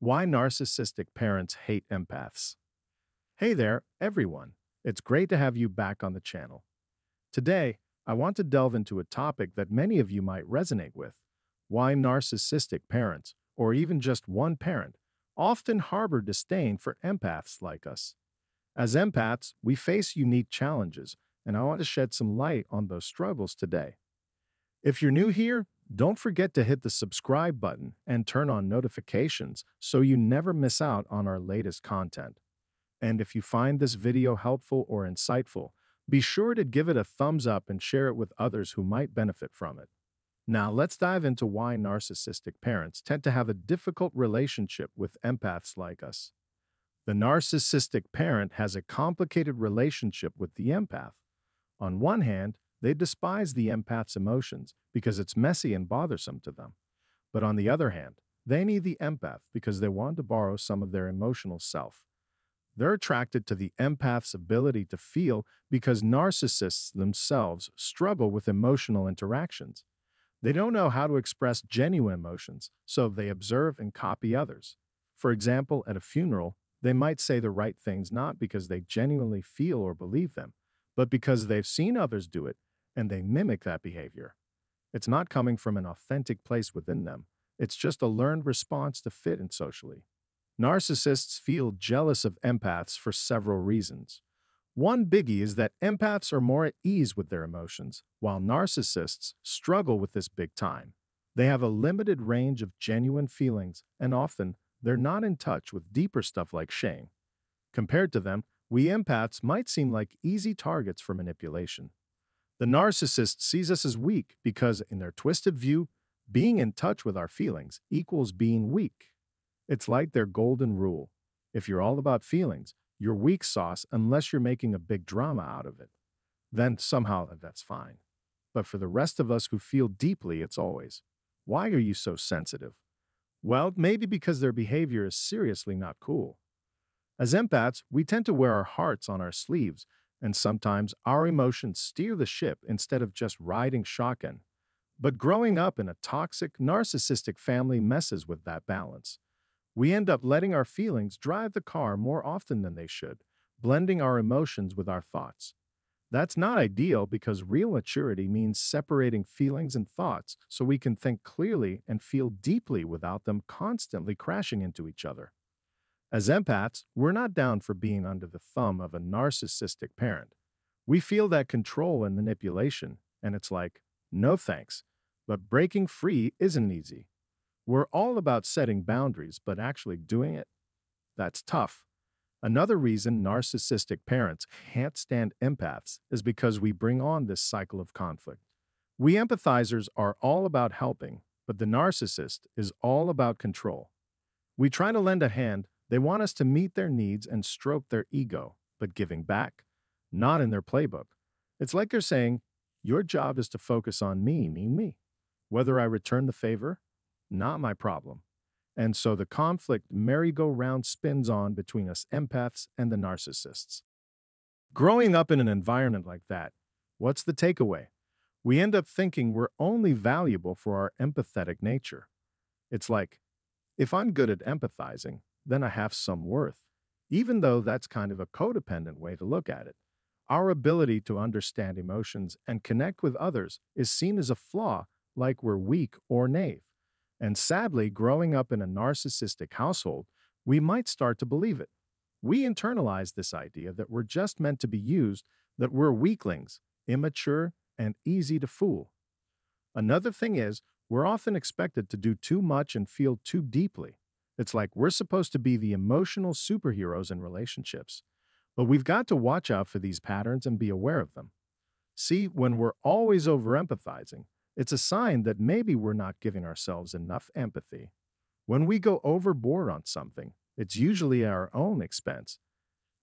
Why narcissistic parents hate empaths. Hey there, everyone. It's great to have you back on the channel. Today, I want to delve into a topic that many of you might resonate with why narcissistic parents, or even just one parent, often harbor disdain for empaths like us. As empaths, we face unique challenges, and I want to shed some light on those struggles today. If you're new here, don't forget to hit the subscribe button and turn on notifications so you never miss out on our latest content. And if you find this video helpful or insightful, be sure to give it a thumbs up and share it with others who might benefit from it. Now, let's dive into why narcissistic parents tend to have a difficult relationship with empaths like us. The narcissistic parent has a complicated relationship with the empath. On one hand, they despise the empath's emotions because it's messy and bothersome to them. But on the other hand, they need the empath because they want to borrow some of their emotional self. They're attracted to the empath's ability to feel because narcissists themselves struggle with emotional interactions. They don't know how to express genuine emotions, so they observe and copy others. For example, at a funeral, they might say the right things not because they genuinely feel or believe them, but because they've seen others do it and they mimic that behavior. It's not coming from an authentic place within them. It's just a learned response to fit in socially. Narcissists feel jealous of empaths for several reasons. One biggie is that empaths are more at ease with their emotions, while narcissists struggle with this big time. They have a limited range of genuine feelings, and often they're not in touch with deeper stuff like shame. Compared to them, we empaths might seem like easy targets for manipulation. The narcissist sees us as weak because, in their twisted view, being in touch with our feelings equals being weak. It's like their golden rule. If you're all about feelings, you're weak sauce unless you're making a big drama out of it. Then somehow that's fine. But for the rest of us who feel deeply, it's always, why are you so sensitive? Well, maybe because their behavior is seriously not cool. As empaths, we tend to wear our hearts on our sleeves and sometimes our emotions steer the ship instead of just riding shotgun. But growing up in a toxic, narcissistic family messes with that balance. We end up letting our feelings drive the car more often than they should, blending our emotions with our thoughts. That's not ideal because real maturity means separating feelings and thoughts so we can think clearly and feel deeply without them constantly crashing into each other. As empaths, we're not down for being under the thumb of a narcissistic parent. We feel that control and manipulation, and it's like, no thanks. But breaking free isn't easy. We're all about setting boundaries, but actually doing it? That's tough. Another reason narcissistic parents can't stand empaths is because we bring on this cycle of conflict. We empathizers are all about helping, but the narcissist is all about control. We try to lend a hand, they want us to meet their needs and stroke their ego, but giving back, not in their playbook. It's like they're saying, Your job is to focus on me, me, me. Whether I return the favor, not my problem. And so the conflict merry-go-round spins on between us empaths and the narcissists. Growing up in an environment like that, what's the takeaway? We end up thinking we're only valuable for our empathetic nature. It's like, if I'm good at empathizing, then I have some worth, even though that's kind of a codependent way to look at it. Our ability to understand emotions and connect with others is seen as a flaw, like we're weak or naive. And sadly, growing up in a narcissistic household, we might start to believe it. We internalize this idea that we're just meant to be used, that we're weaklings, immature, and easy to fool. Another thing is, we're often expected to do too much and feel too deeply. It's like we're supposed to be the emotional superheroes in relationships. But we've got to watch out for these patterns and be aware of them. See, when we're always over empathizing, it's a sign that maybe we're not giving ourselves enough empathy. When we go overboard on something, it's usually at our own expense.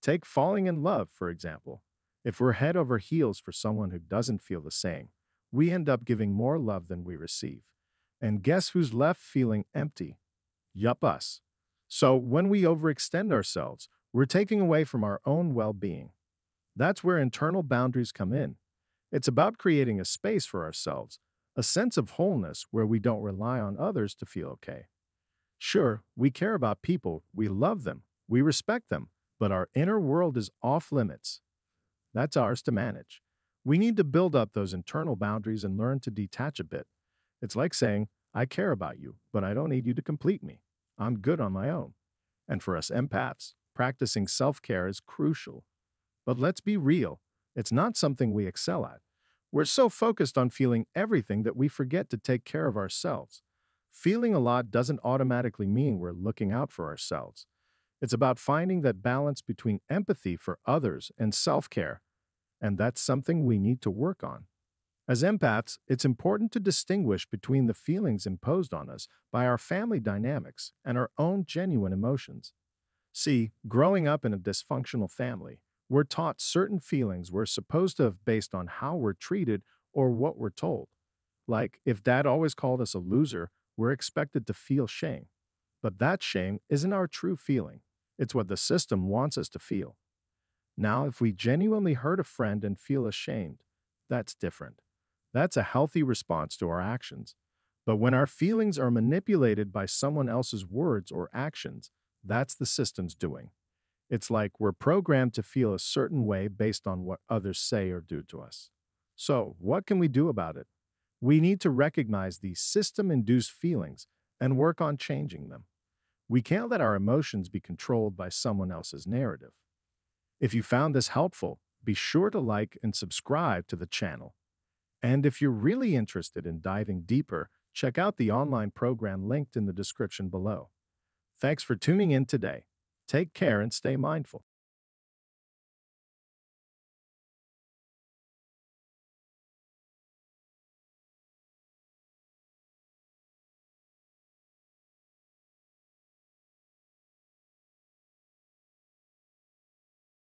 Take falling in love, for example. If we're head over heels for someone who doesn't feel the same, we end up giving more love than we receive. And guess who's left feeling empty Yup, us. So when we overextend ourselves, we're taking away from our own well being. That's where internal boundaries come in. It's about creating a space for ourselves, a sense of wholeness where we don't rely on others to feel okay. Sure, we care about people, we love them, we respect them, but our inner world is off limits. That's ours to manage. We need to build up those internal boundaries and learn to detach a bit. It's like saying, I care about you, but I don't need you to complete me. I'm good on my own. And for us empaths, practicing self care is crucial. But let's be real, it's not something we excel at. We're so focused on feeling everything that we forget to take care of ourselves. Feeling a lot doesn't automatically mean we're looking out for ourselves. It's about finding that balance between empathy for others and self care, and that's something we need to work on. As empaths, it's important to distinguish between the feelings imposed on us by our family dynamics and our own genuine emotions. See, growing up in a dysfunctional family, we're taught certain feelings we're supposed to have based on how we're treated or what we're told. Like, if dad always called us a loser, we're expected to feel shame. But that shame isn't our true feeling, it's what the system wants us to feel. Now, if we genuinely hurt a friend and feel ashamed, that's different. That's a healthy response to our actions. But when our feelings are manipulated by someone else's words or actions, that's the system's doing. It's like we're programmed to feel a certain way based on what others say or do to us. So, what can we do about it? We need to recognize these system induced feelings and work on changing them. We can't let our emotions be controlled by someone else's narrative. If you found this helpful, be sure to like and subscribe to the channel. And if you're really interested in diving deeper, check out the online program linked in the description below. Thanks for tuning in today. Take care and stay mindful.